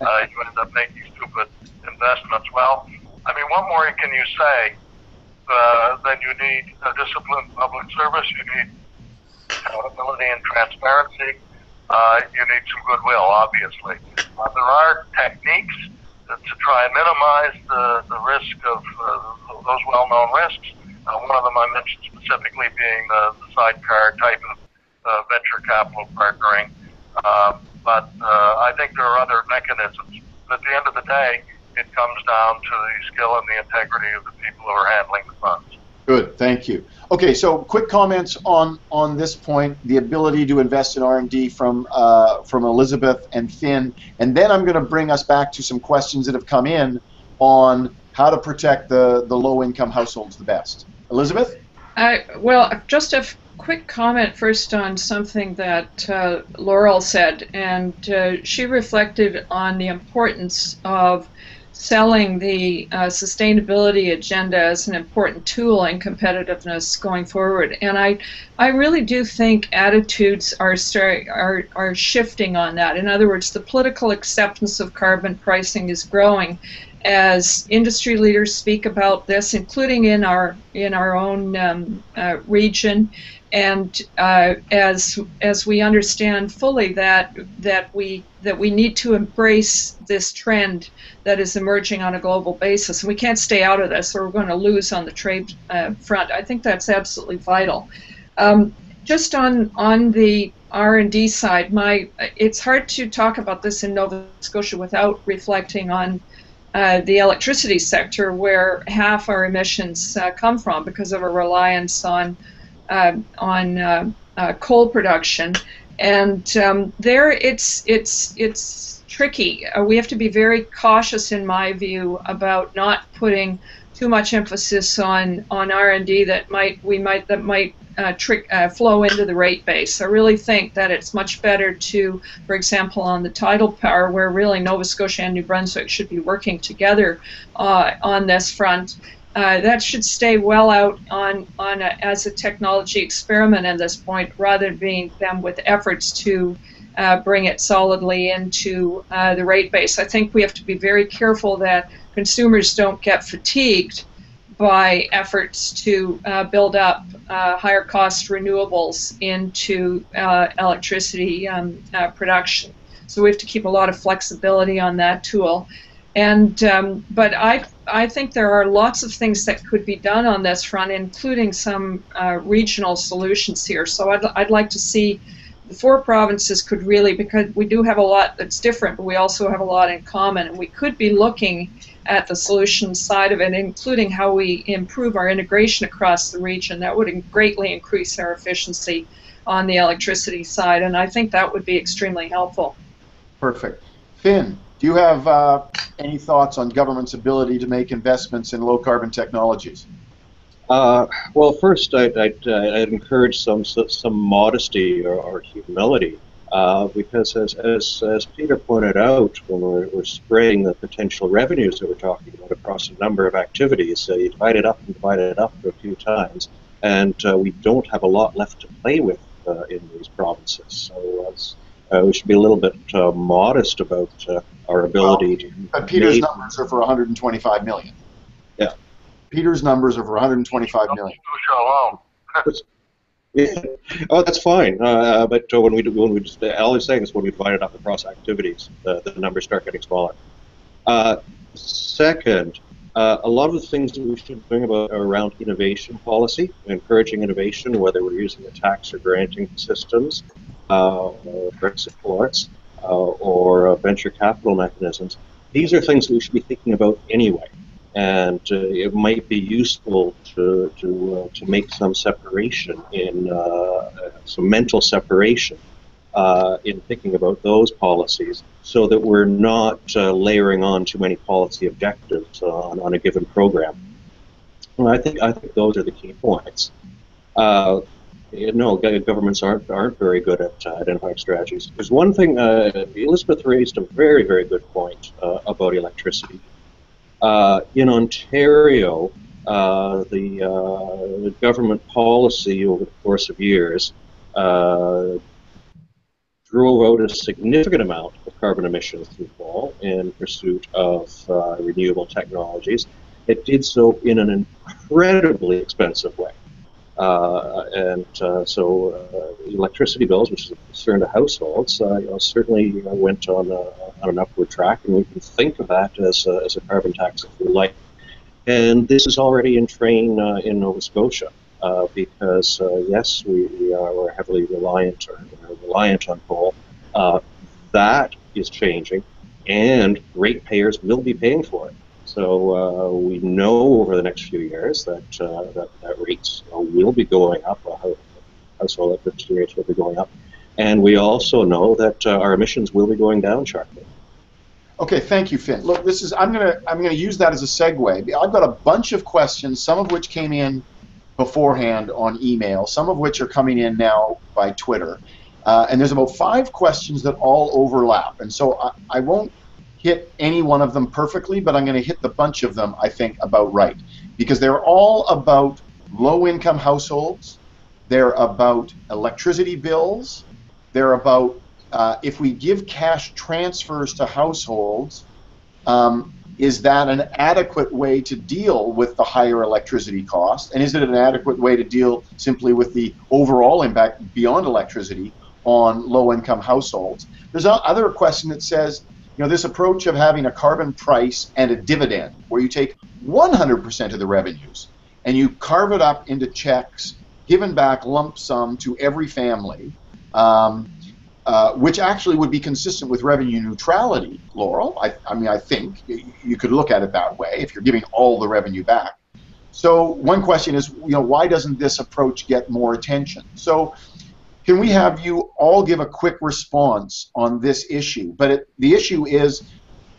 uh, you end up making stupid investments. Well, I mean, what more can you say uh, than you need a disciplined public service, you need accountability and transparency, uh, you need some goodwill, obviously. Uh, there are techniques to try and minimize the, the risk of uh, those well-known risks. Uh, one of them I mentioned specifically being the, the sidecar type of uh, venture capital partnering. Uh, but uh, I think there are other mechanisms. But at the end of the day, it comes down to the skill and the integrity of the people who are handling the funds. Good, thank you. Okay, so quick comments on on this point: the ability to invest in R and D from uh, from Elizabeth and Finn, and then I'm going to bring us back to some questions that have come in on how to protect the the low income households the best. Elizabeth. Uh, well, just a quick comment first on something that uh, Laurel said, and uh, she reflected on the importance of selling the uh, sustainability agenda as an important tool in competitiveness going forward. And I, I really do think attitudes are, are, are shifting on that. In other words, the political acceptance of carbon pricing is growing as industry leaders speak about this, including in our in our own um, uh, region, and uh, as as we understand fully that that we that we need to embrace this trend that is emerging on a global basis, and we can't stay out of this, or we're going to lose on the trade uh, front. I think that's absolutely vital. Um, just on on the R and D side, my it's hard to talk about this in Nova Scotia without reflecting on uh, the electricity sector, where half our emissions uh, come from because of a reliance on uh, on uh, coal production, and um, there it's it's it's tricky. We have to be very cautious, in my view, about not putting too much emphasis on on R and D that might we might that might uh, trick uh, flow into the rate base. I really think that it's much better to, for example, on the tidal power, where really Nova Scotia and New Brunswick should be working together uh, on this front. Uh, that should stay well out on on a, as a technology experiment at this point, rather than being them with efforts to uh, bring it solidly into uh, the rate base. I think we have to be very careful that consumers don't get fatigued by efforts to uh, build up uh, higher cost renewables into uh, electricity um, uh, production. So we have to keep a lot of flexibility on that tool. And um, but I I think there are lots of things that could be done on this front, including some uh, regional solutions here. So I'd, I'd like to see the four provinces could really because we do have a lot that's different, but we also have a lot in common, and we could be looking at the solution side of it, including how we improve our integration across the region. That would greatly increase our efficiency on the electricity side, and I think that would be extremely helpful. Perfect. Finn, do you have uh, any thoughts on government's ability to make investments in low carbon technologies? Uh, well, first, I'd, I'd, uh, I'd, encourage some some modesty or, or humility uh, because as, as, as Peter pointed out, when we're, we're, spreading the potential revenues that we're talking about across a number of activities, so you divide it up and divide it up a few times, and uh, we don't have a lot left to play with uh, in these provinces. So uh, we should be a little bit uh, modest about our ability well, to. Peter's numbers are for 125 million. Yeah. Peter's numbers are for 125 million. Yeah. Oh, that's fine. Uh, but uh, when we do, when we just, all he's saying is when we divide it up across activities, the, the numbers start getting smaller. Uh, second, uh, a lot of the things that we should doing about around innovation policy, encouraging innovation, whether we're using the tax or granting systems, uh, or supports, uh, or venture capital mechanisms. These are things that we should be thinking about anyway and uh, it might be useful to to uh, to make some separation in uh, some mental separation uh, in thinking about those policies, so that we're not uh, layering on too many policy objectives on, on a given program. And I think I think those are the key points. Uh, you know, governments aren't aren't very good at identifying strategies. There's one thing Elizabeth raised a very very good point about electricity uh, in Ontario, uh, the, uh, the, government policy over the course of years uh, drove out a significant amount of carbon emissions control in pursuit of uh, renewable technologies. It did so in an incredibly expensive way. Uh, and uh, so uh, electricity bills, which is a concern to households, you know, certainly went on, on an upward track, and we can think of that as as a carbon tax if we like. And this is already in train in Nova Scotia. Uh, because uh, yes, we, we are heavily reliant or reliant on coal. Uh, that is changing, and ratepayers will be paying for it. So uh, we know over the next few years that uh, that, that, rates will be going up. Uh, household electricity rates will be going up, and we also know that uh, our emissions will be going down sharply. Okay, thank you, Finn. Look, this is I'm gonna I'm gonna use that as a segue. I've got a bunch of questions, some of which came in beforehand on email, some of which are coming in now by Twitter. Uh, and there's about five questions that all overlap. And so I, I won't hit any one of them perfectly, but I'm going to hit the bunch of them, I think, about right. Because they're all about low income households, they're about electricity bills, they're about uh, if we give cash transfers to households, um, is that an adequate way to deal with the higher electricity cost? And is it an adequate way to deal simply with the overall impact beyond electricity on low income households? There's another question that says, you know, this approach of having a carbon price and a dividend, where you take 100% of the revenues and you carve it up into checks given back lump sum to every family, um, uh, which actually would be consistent with revenue neutrality, Laurel. I, I mean, I think you could look at it that way if you're giving all the revenue back. So one question is, you know, why doesn't this approach get more attention? So can we have you all give a quick response on this issue? But it, the issue is,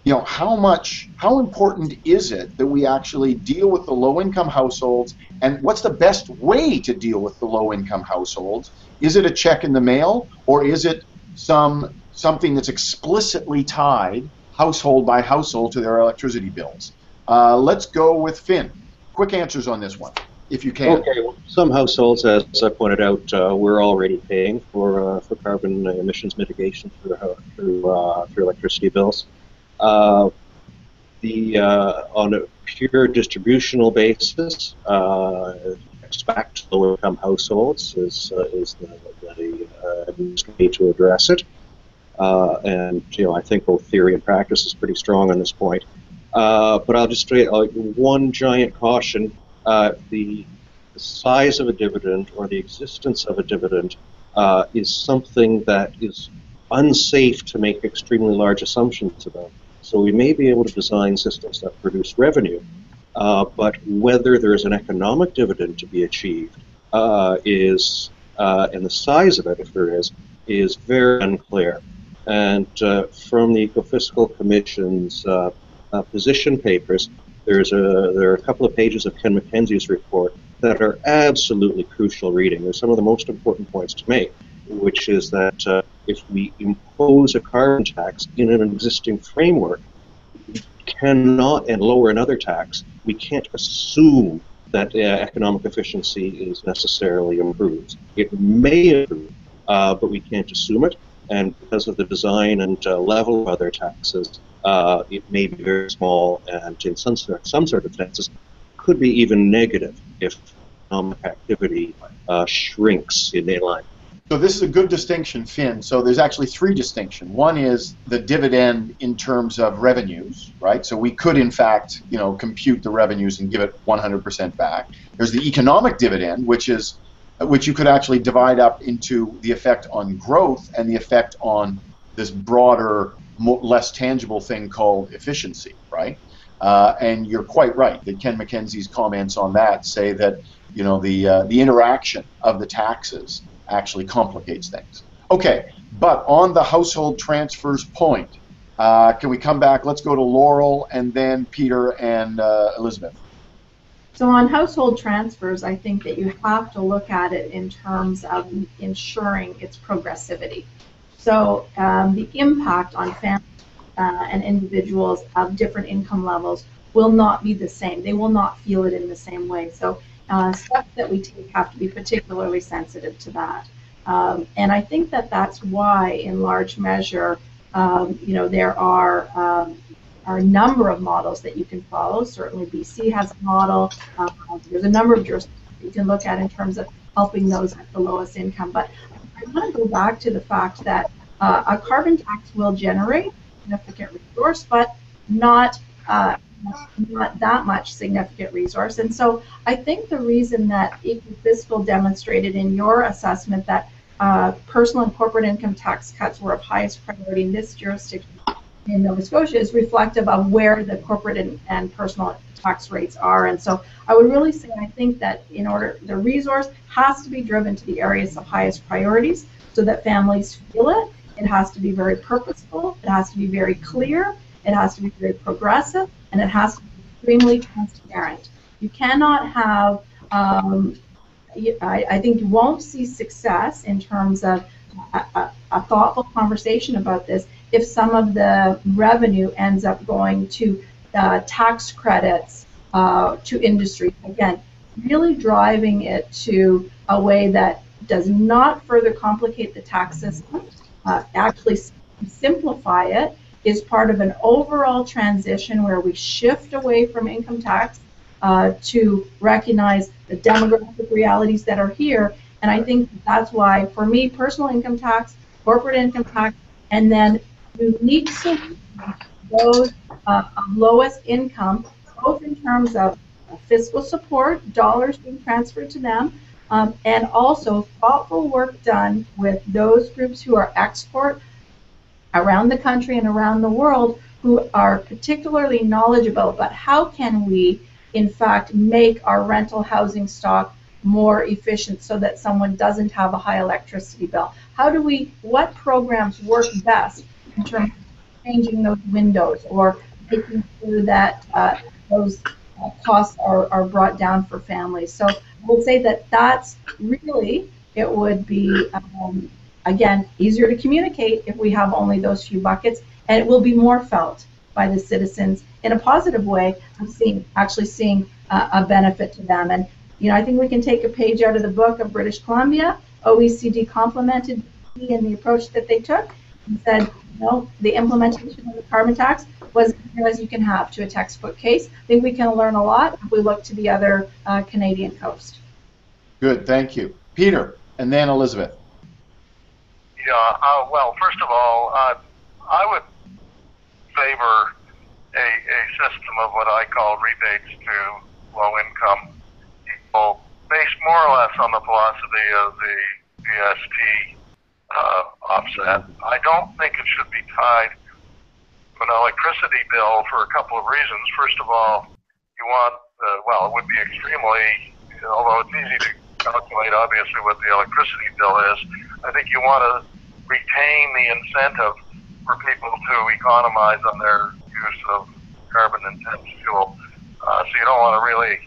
you know, how much, how important is it that we actually deal with the low-income households, and what's the best way to deal with the low-income households? Is it a check in the mail, or is it some something that's explicitly tied household by household to their electricity bills? Uh, let's go with Finn. Quick answers on this one if you can. Okay. Well, some households, as I pointed out, uh, we're already paying for uh, for carbon emissions mitigation through uh, through, uh, through electricity bills. Uh, the uh, on a pure distributional basis, expect low-income households is is the, the way to address it. and you know, I think both theory and practice is pretty strong on this point. but I'll just say one giant caution uh, the, size of a dividend or the existence of a dividend uh, is something that is unsafe to make extremely large assumptions about. So we may be able to design systems that produce revenue, uh, but whether there is an economic dividend to be achieved uh, is, uh, and the size of it, if there is, is very unclear. And from the Ecofiscal Commission's position papers, there's a there are a couple of pages of Ken McKenzie's report that are absolutely crucial reading. They're some of the most important points to make, which is that uh, if we impose a carbon tax in an existing framework, we cannot and lower another tax. We can't assume that uh, economic efficiency is necessarily improved. It may improve, uh, but we can't assume it. And because of the design and uh, level of other taxes, uh, it may be very small, and in some, some circumstances, could be even negative if economic activity uh, shrinks in a line. So this is a good distinction, Finn. So there's actually three distinctions. One is the dividend in terms of revenues, right? So we could, in fact, you know, compute the revenues and give it 100% back. There's the economic dividend, which is which you could actually divide up into the effect on growth and the effect on this broader less tangible thing called efficiency, right? Uh, and you're quite right that Ken McKenzie's comments on that say that you know the uh, the interaction of the taxes actually complicates things. Okay, but on the household transfers point, uh, can we come back? Let's go to Laurel and then Peter and uh, Elizabeth. So on household transfers, I think that you have to look at it in terms of ensuring its progressivity. So um, the impact on families uh, and individuals of different income levels will not be the same. They will not feel it in the same way. So uh, steps that we take have to be particularly sensitive to that. Um, and I think that that's why, in large measure, um, you know, there are um, are a number of models that you can follow. Certainly, BC has a model. Uh, there's a number of jurisdictions you can look at in terms of helping those at the lowest income. But I want to go back to the fact that uh, a carbon tax will generate significant resource, but not uh, not that much significant resource. And so I think the reason that Ecofiscal demonstrated in your assessment that uh, personal and corporate income tax cuts were of highest priority in this jurisdiction in Nova Scotia is reflective of where the corporate and, and personal tax rates are. And so I would really say I think that in order the resource has to be driven to the areas of highest priorities so that families feel it. It has to be very purposeful. It has to be very clear. It has to be very progressive, and it has to be extremely transparent. You cannot have. Um, I, I, think you won't see success in terms of a, a, a thoughtful conversation about this if some of the revenue ends up going to uh, tax credits uh, to industry. Again, really driving it to a way that does not further complicate the tax system, uh, actually simplify it, is part of an overall transition where we shift away from income tax uh, to recognize the demographic realities that are here. And I think that's why, for me, personal income tax, corporate income tax, and then unique to those uh, of lowest income, both in terms of fiscal support, dollars being transferred to them, um, and also thoughtful work done with those groups who are export around the country and around the world who are particularly knowledgeable about how can we in fact make our rental housing stock more efficient so that someone doesn't have a high electricity bill? How do we what programs work best in terms of changing those windows or making sure that uh, those uh, costs are, are brought down for families so I would say that that's really it would be um, again easier to communicate if we have only those few buckets and it will be more felt by the citizens in a positive way of seeing actually seeing uh, a benefit to them. And you know, I think we can take a page out of the book of British Columbia. OECD complimented in the approach that they took and said, know, the implementation of the carbon tax was as you can have to a textbook case. I think we can learn a lot if we look to the other uh, Canadian coast. Good, thank you. Peter, and then Elizabeth. Yeah, uh, well, first of all, uh, I would favor a, a system of what I call rebates to low income people based more or less on the philosophy of the GST uh, offset. I don't think it should be tied to an electricity bill for a couple of reasons. First of all, you want, uh, well, it would be extremely, although it's easy to calculate obviously what the electricity bill is, I think you want to retain the incentive for people to economize on their use of carbon intense fuel. Uh, so you don't want to really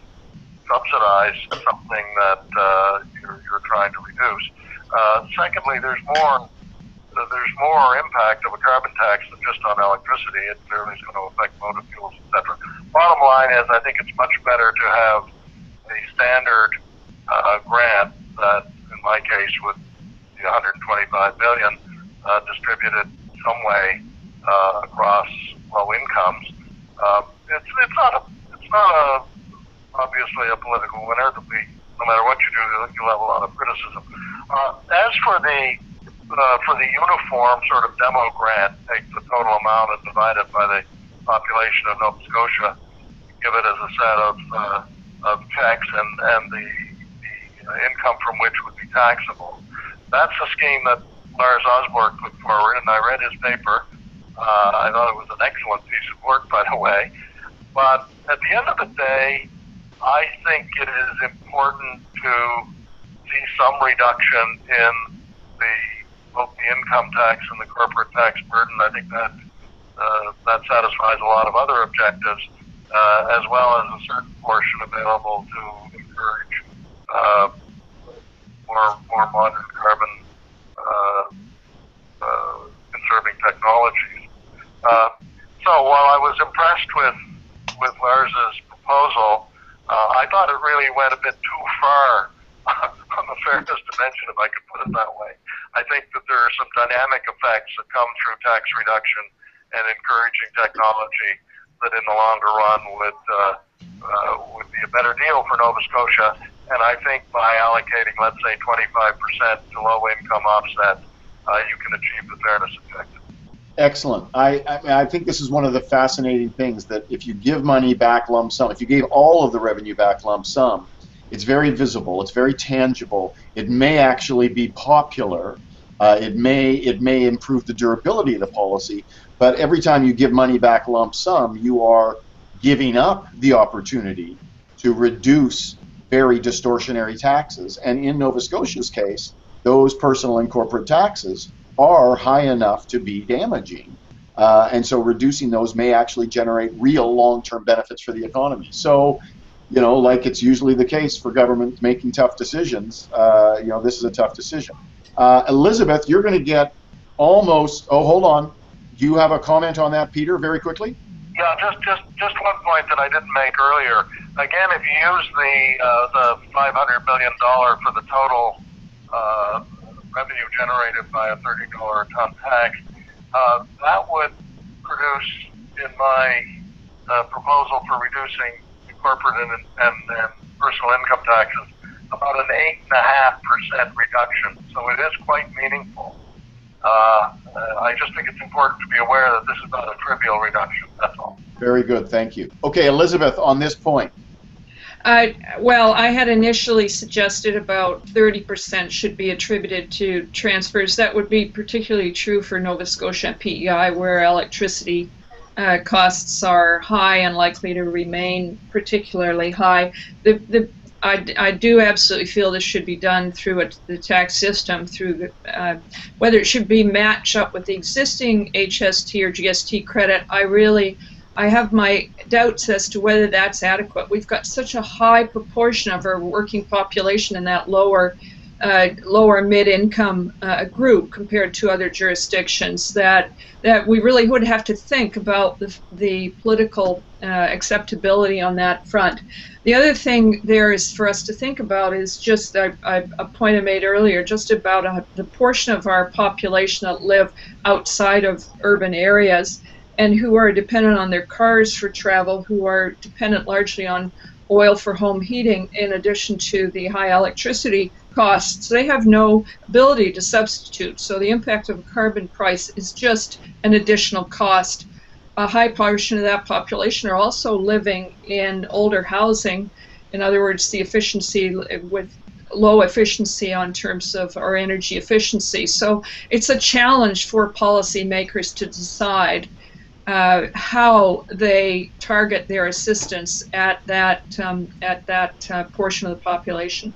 subsidize something that uh, you're, you're trying to reduce. Uh, secondly, there's more there's more impact of a carbon tax than just on electricity. It clearly is going to affect motor fuels, etc. Bottom line is, I think it's much better to have a standard uh, grant that, in my case, would be 125 billion uh, distributed some way uh, across low incomes. Um, it's it's not a it's not a obviously a political winner. To be no matter what you do, you'll have a lot of criticism. Uh, as for the uh, for the uniform sort of demo grant, take the total amount and divide it by the population of Nova Scotia, give it as a set of uh, of checks and and the, the income from which would be taxable. That's a scheme that Lars Osberg put forward, and I read his paper. Uh, I thought it was an excellent piece of work, by the way. But at the end of the day, I think it is important to see some reduction in the both the income tax and the corporate tax burden. I think that uh, that satisfies a lot of other objectives, uh, as well as a certain portion available to encourage uh, more more modern carbon uh, uh, conserving technologies. Uh, so while I was impressed with with Lars's thought it really went a bit too far on the fairness dimension, if I could put it that way. I think that there are some dynamic effects that come through tax reduction and encouraging technology that in the longer run would uh, uh, would be a better deal for Nova Scotia. And I think by allocating, let's say, 25% to low income offset, uh, you can achieve the fairness objective. Excellent. I, I, I think this is one of the fascinating things that if you give money back lump sum, if you gave all of the revenue back lump sum, it's very visible, it's very tangible. It may actually be popular. Uh, it may it may improve the durability of the policy, but every time you give money back lump sum, you are giving up the opportunity to reduce very distortionary taxes. And in Nova Scotia's case, those personal and corporate taxes are high enough to be damaging. Uh, and so reducing those may actually generate real long-term benefits for the economy. So, you know, like it's usually the case for government making tough decisions, uh, you know, this is a tough decision. Uh, Elizabeth, you're going to get almost, oh, hold on. Do you have a comment on that, Peter, very quickly? Yeah, just just just one point that I didn't make earlier. Again, if you use the uh, the 500 million dollar for the total uh, revenue generated by a $30 a ton tax, uh, that would produce, in my uh, proposal for reducing corporate and, and, and personal income taxes, about an 8.5% reduction. So it is quite meaningful. Uh, I just think it's important to be aware that this is not a trivial reduction. That's all. Very good. Thank you. Okay, Elizabeth, on this point. I, well, I had initially suggested about 30% should be attributed to transfers. That would be particularly true for Nova Scotia and PEI, where electricity uh, costs are high and likely to remain particularly high. The, the, I, I do absolutely feel this should be done through a, the tax system, through the, uh, whether it should be matched up with the existing HST or GST credit. I really I have my doubts as to whether that's adequate. We've got such a high proportion of our working population in that lower, uh, lower mid-income uh, group compared to other jurisdictions that that we really would have to think about the, the political uh, acceptability on that front. The other thing there is for us to think about is just a, a point I made earlier, just about a, uh, the portion of our population that live outside of urban areas and who are dependent on their cars for travel, who are dependent largely on oil for home heating, in addition to the high electricity costs, they have no ability to substitute. So the impact of a carbon price is just an additional cost. A high portion of that population are also living in older housing. In other words, the efficiency with low efficiency on terms of our energy efficiency. So it's a challenge for policymakers to decide uh, how they target their assistance at that um, at that uh, portion of the population.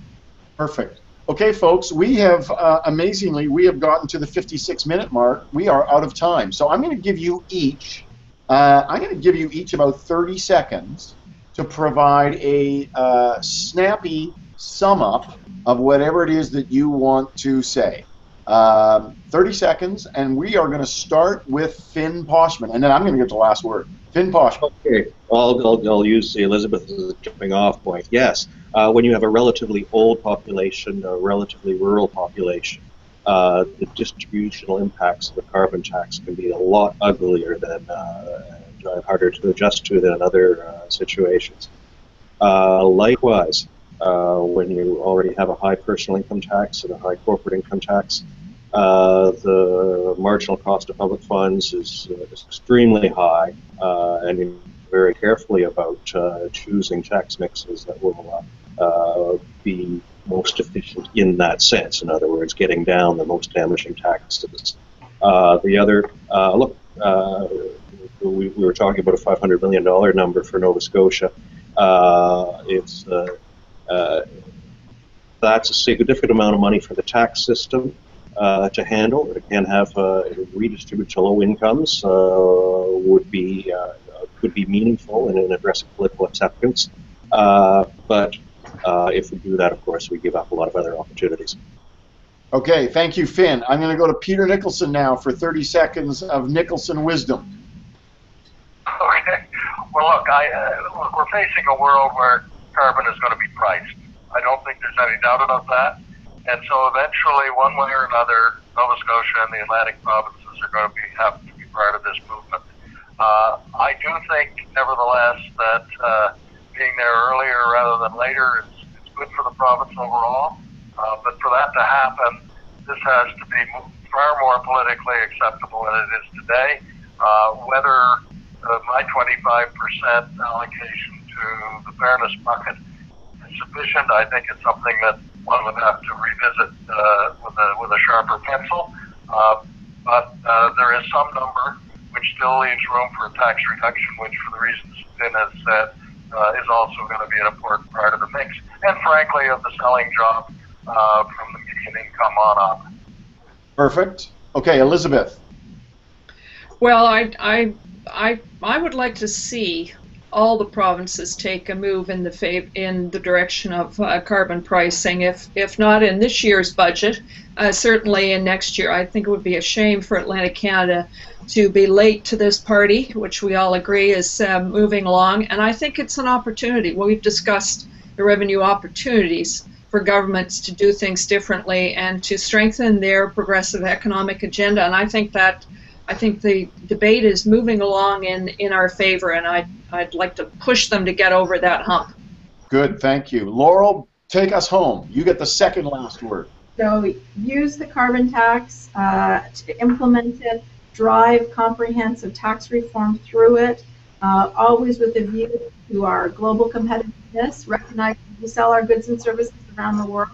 Perfect. Okay, folks, we have uh, amazingly we have gotten to the 56 minute mark. We are out of time, so I'm going to give you each. Uh, I'm going to give you each about 30 seconds to provide a uh, snappy sum up of whatever it is that you want to say. Um, 30 seconds, and we are going to start with Finn Poschmann, and then I'm going to get the last word. Finn Poschmann. Okay, I'll, I'll, I'll use Elizabeth as a jumping off point. Yes, uh, when you have a relatively old population, a relatively rural population, uh, the distributional impacts of the carbon tax can be a lot uglier than, uh, harder to adjust to than other uh, situations. Uh, likewise, uh, when you already have a high personal income tax and a high corporate income tax, uh, the marginal cost of public funds is, uh, extremely high, uh, and we're very carefully about uh, choosing tax mixes that will uh, be most efficient in that sense. In other words, getting down the most damaging taxes. the other, look, we, we, were talking about a $500 million number for Nova Scotia. it's that's a significant amount of money for the tax system uh, to handle. It can have uh, redistribute to low incomes uh, would be uh, could be meaningful and address political acceptance. Uh, but if we do that, of course, we give up a lot of other opportunities. Okay, thank you, Finn. I'm going to go to Peter Nicholson now for 30 seconds of Nicholson wisdom. Okay. Well, look, I, look, we're facing a world where carbon is going to be priced. I don't think there's any doubt about that. And so eventually, one way or another, Nova Scotia and the Atlantic provinces are going to be have to be part of this movement. Uh, I do think, nevertheless, that uh, being there earlier rather than later is, is good for the province overall. Uh, but for that to happen, this has to be far more politically acceptable than it is today. Uh, whether uh, my 25% allocation to the fairness bucket is sufficient, I think it's something that one would have to revisit uh, with, a, with a sharper pencil. Uh, but uh, there is some number which still leaves room for a tax reduction, which, for the reasons Finn has said, uh, is also going to be an important part of the mix. And frankly, of the selling job uh, from the median income on up. Perfect. Okay, Elizabeth. Well, I, I, I, I would like to see all the provinces take a move in the fav- in the direction of uh, carbon pricing. If if not in this year's budget, uh, certainly in next year. I think it would be a shame for Atlantic Canada to be late to this party, which we all agree is uh, moving along. And I think it's an opportunity. Well, we've discussed the revenue opportunities for governments to do things differently and to strengthen their progressive economic agenda. And I think that I think the debate is moving along in, in our favor, and I'd, I'd like to push them to get over that hump. Good, thank you. Laurel, take us home. You get the second last word. So use the carbon tax uh, to implement it, drive comprehensive tax reform through it, uh, always with a view to our global competitiveness, recognize we sell our goods and services around the world,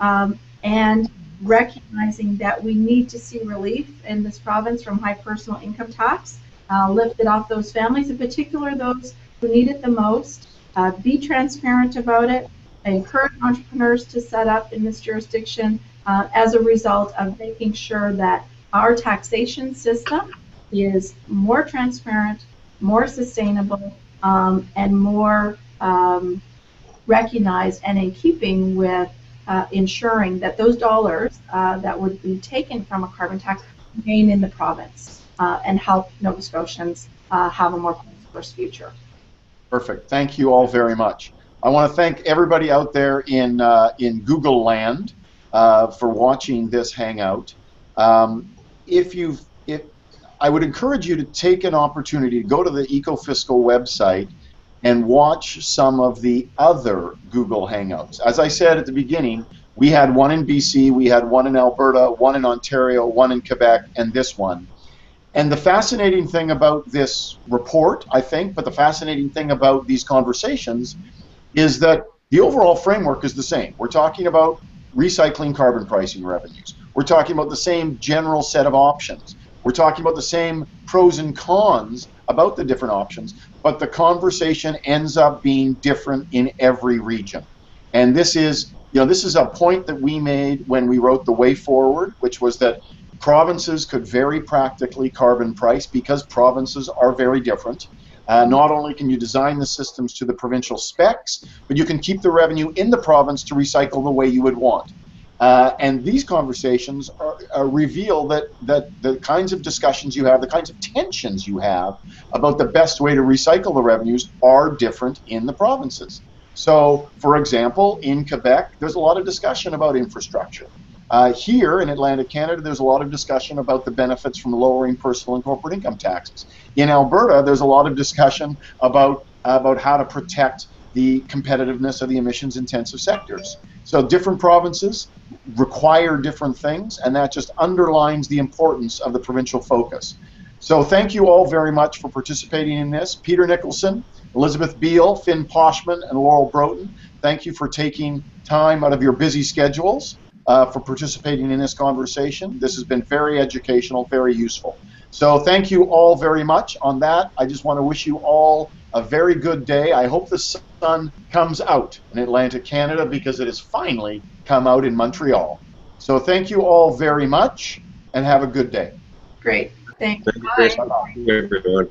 um, and recognizing that we need to see relief in this province from high personal income tax, uh, lifted off those families, in particular those who need it the most. Uh, be transparent about it. I encourage entrepreneurs to set up in this jurisdiction uh, as a result of making sure that our taxation system is more transparent, more sustainable, um, and more um, recognized and in keeping with uh, ensuring that those dollars uh, that would be taken from a carbon tax remain in the province uh, and help Nova Scotians uh, have a more prosperous future. Perfect. Thank you all very much. I want to thank everybody out there in uh, in Google Land uh, for watching this hangout. Um, if you if I would encourage you to take an opportunity to go to the EcoFiscal website and watch some of the other Google Hangouts. As I said at the beginning, we had one in BC, we had one in Alberta, one in Ontario, one in Quebec, and this one. And the fascinating thing about this report, I think, but the fascinating thing about these conversations is that the overall framework is the same. We're talking about recycling carbon pricing revenues. We're talking about the same general set of options. We're talking about the same pros and cons about the different options, but the conversation ends up being different in every region. And this is, you know, this is a point that we made when we wrote the way forward, which was that provinces could very practically carbon price because provinces are very different. Uh, not only can you design the systems to the provincial specs, but you can keep the revenue in the province to recycle the way you would want. Uh, and these conversations are, are reveal that, that the kinds of discussions you have, the kinds of tensions you have about the best way to recycle the revenues are different in the provinces. So, for example, in Quebec, there's a lot of discussion about infrastructure. Uh, here in Atlantic Canada, there's a lot of discussion about the benefits from lowering personal and corporate income taxes. In Alberta, there's a lot of discussion about about how to protect the competitiveness of the emissions intensive sectors. So different provinces require different things, and that just underlines the importance of the provincial focus. So thank you all very much for participating in this. Peter Nicholson, Elizabeth Beale, Finn Poschmann, and Laurel Broten, thank you for taking time out of your busy schedules uh, for participating in this conversation. This has been very educational, very useful. So thank you all very much on that. I just want to wish you all a very good day. I hope the sun comes out in Atlantic Canada because it is finally come out in Montreal. So thank you all very much and have a good day. Great. Thanks. Thank you, Chris. Bye. Thank you, everyone.